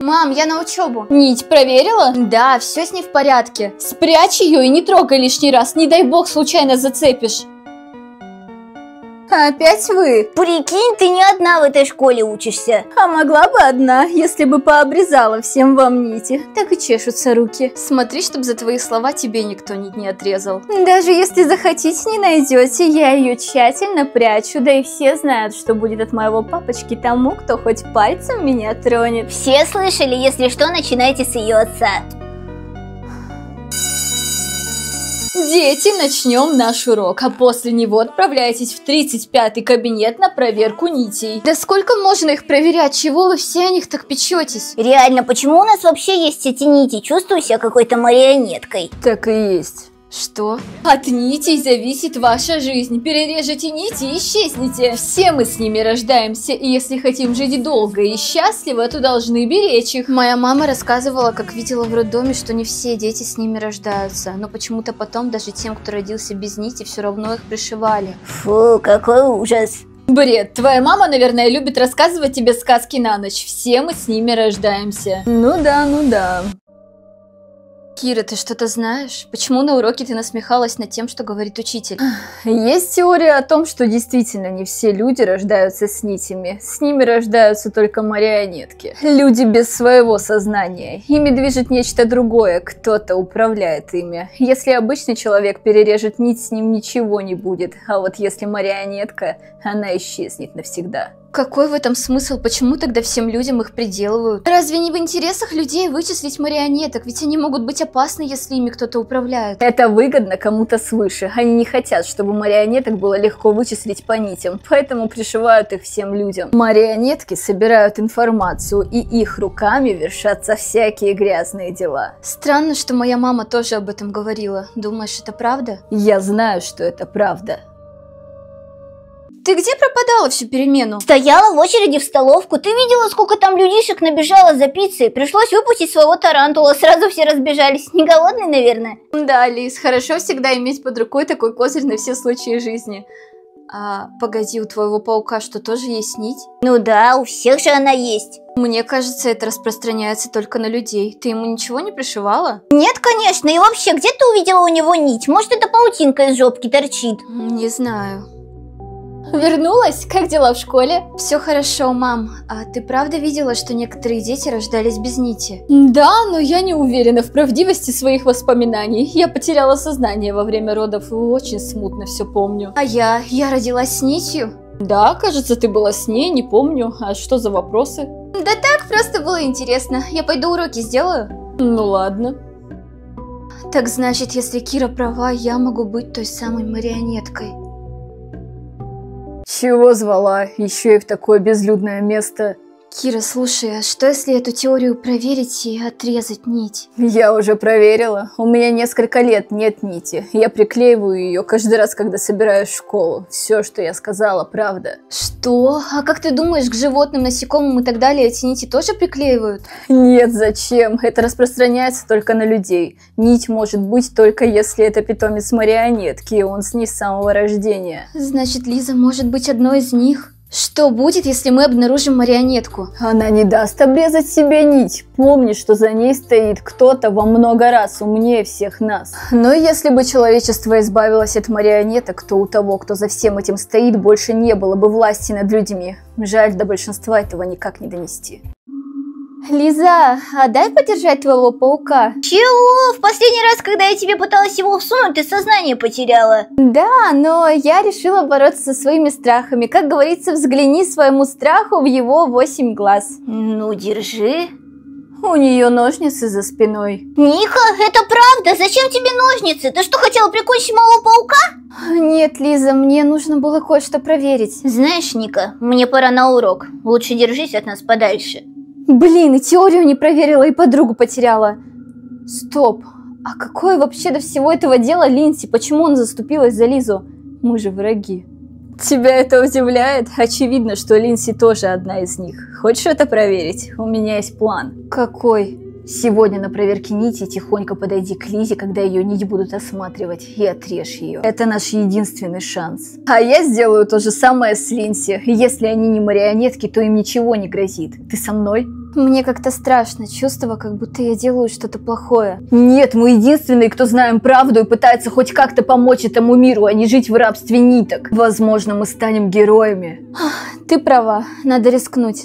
Мам, я на учебу. Нить проверила? Да, все с ней в порядке. Спрячь ее и не трогай лишний раз, не дай бог случайно зацепишь. Опять вы? Прикинь, ты не одна в этой школе учишься. А могла бы одна, если бы пообрезала всем вам нити. Так и чешутся руки. Смотри, чтобы за твои слова тебе никто нить не отрезал. Даже если захотите не найдете, я ее тщательно прячу. Да и все знают, что будет от моего папочки тому, кто хоть пальцем меня тронет. Все слышали, если что, начинайте с ее отца. Дети, начнем наш урок, а после него отправляйтесь в 35-й кабинет на проверку нитей. Да сколько можно их проверять? Чего вы все о них так печетесь? Реально, почему у нас вообще есть эти нити? Чувствую себя какой-то марионеткой. Так и есть. Что? От нитей зависит ваша жизнь. Перережете нити и исчезнете. Все мы с ними рождаемся, и если хотим жить долго и счастливо, то должны беречь их. Моя мама рассказывала, как видела в роддоме, что не все дети с ними рождаются, но почему-то потом даже тем, кто родился без нити, все равно их пришивали. Фу, какой ужас. Бред, твоя мама, наверное, любит рассказывать тебе сказки на ночь. Все мы с ними рождаемся. Ну да, ну да. Кира, ты что-то знаешь? Почему на уроке ты насмехалась над тем, что говорит учитель? Есть теория о том, что действительно не все люди рождаются с нитями. С ними рождаются только марионетки. Люди без своего сознания. Ими движет нечто другое, кто-то управляет ими. Если обычный человек перережет нить, с ним ничего не будет. А вот если марионетка, она исчезнет навсегда. Какой в этом смысл? Почему тогда всем людям их приделывают? Разве не в интересах людей вычислить марионеток? Ведь они могут быть опасны, если ими кто-то управляет. Это выгодно кому-то свыше. Они не хотят, чтобы марионеток было легко вычислить по нитям, поэтому пришивают их всем людям. Марионетки собирают информацию, и их руками вершатся всякие грязные дела. Странно, что моя мама тоже об этом говорила. Думаешь, это правда? Я знаю, что это правда. Ты где пропадала всю перемену? Стояла в очереди в столовку. Ты видела, сколько там людишек набежало за пиццей? Пришлось выпустить своего тарантула. Сразу все разбежались. Не голодный, наверное? Да, Лиз, хорошо всегда иметь под рукой такой козырь на все случаи жизни. А, погоди, у твоего паука что, тоже есть нить? Ну да, у всех же она есть. Мне кажется, это распространяется только на людей. Ты ему ничего не пришивала? Нет, конечно. И вообще, где ты увидела у него нить? Может, это паутинка из жопки торчит? Не знаю. Вернулась? Как дела в школе? Все хорошо, мам. А ты правда видела, что некоторые дети рождались без нити? Да, но я не уверена в правдивости своих воспоминаний. Я потеряла сознание во время родов и очень смутно все помню. А я? Я родилась с нитью? Да, кажется, ты была с ней, не помню. А что за вопросы? Да так, просто было интересно. Я пойду уроки сделаю. Ну ладно. Так значит, если Кира права, я могу быть той самой марионеткой. Чего звала? Еще и в такое безлюдное место. Кира, слушай, а что если эту теорию проверить и отрезать нить? Я уже проверила. У меня несколько лет нет нити. Я приклеиваю ее каждый раз, когда собираюсь в школу. Все, что я сказала, правда. Что? А как ты думаешь, к животным, насекомым и так далее эти нити тоже приклеивают? Нет, зачем? Это распространяется только на людей. Нить может быть только если это питомец марионетки, и он с ней с самого рождения. Значит, Лиза может быть одной из них? Что будет, если мы обнаружим марионетку? Она не даст обрезать себе нить. Помни, что за ней стоит кто-то во много раз умнее всех нас. Но если бы человечество избавилось от марионеток, то у того, кто за всем этим стоит, больше не было бы власти над людьми. Жаль, до большинства этого никак не донести. Лиза, а дай подержать твоего паука. Чего? В последний раз, когда я тебе пыталась его всунуть, ты сознание потеряла. Да, но я решила бороться со своими страхами. Как говорится, взгляни своему страху в его восемь глаз. Ну, держи. У нее ножницы за спиной. Ника, это правда? Зачем тебе ножницы? Ты что, хотела прикончить моего паука? Нет, Лиза, мне нужно было кое-что проверить. Знаешь, Ника, мне пора на урок. Лучше держись от нас подальше. Блин, и теорию не проверила, и подругу потеряла. Стоп, а какое вообще до всего этого дела Линси? Почему она заступилась за Лизу? Мы же враги. Тебя это удивляет? Очевидно, что Линси тоже одна из них. Хочешь это проверить? У меня есть план. Какой? Сегодня на проверке нити тихонько подойди к Лизе, когда ее нить будут осматривать, и отрежь ее. Это наш единственный шанс. А я сделаю то же самое с Линси. Если они не марионетки, то им ничего не грозит. Ты со мной? Мне как-то страшно, чувство, как будто я делаю что-то плохое. Нет, мы единственные, кто знаем правду и пытается хоть как-то помочь этому миру, а не жить в рабстве ниток. Возможно, мы станем героями. Ты права, надо рискнуть.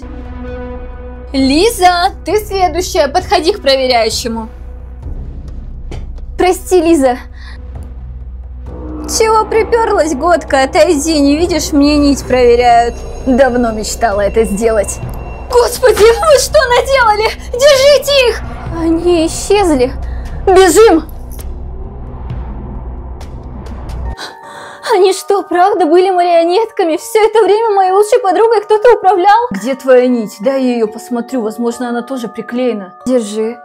Лиза, ты следующая, подходи к проверяющему. Прости, Лиза. Чего приперлась, Годка? Отойди, не видишь, мне нить проверяют. Давно мечтала это сделать. Господи, вы что наделали? Держите их! Они исчезли. Бежим! Они что, правда были марионетками? Все это время моей лучшей подругой кто-то управлял? Где твоя нить? Дай я ее посмотрю, возможно, она тоже приклеена. Держи.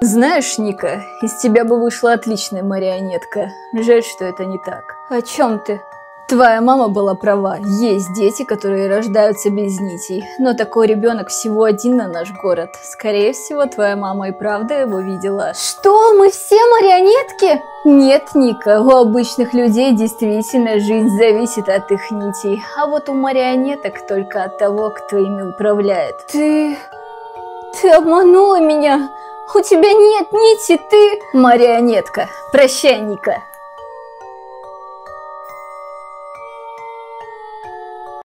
Знаешь, Ника, из тебя бы вышла отличная марионетка. Жаль, что это не так. О чем ты? Твоя мама была права. Есть дети, которые рождаются без нитей. Но такой ребенок всего один на наш город. Скорее всего, твоя мама и правда его видела. Что? Мы все марионетки? Нет, Ника, у обычных людей действительно жизнь зависит от их нитей. А вот у марионеток только от того, кто ими управляет. Ты... Ты обманула меня. У тебя нет нити, ты... Марионетка. Прощай, Ника.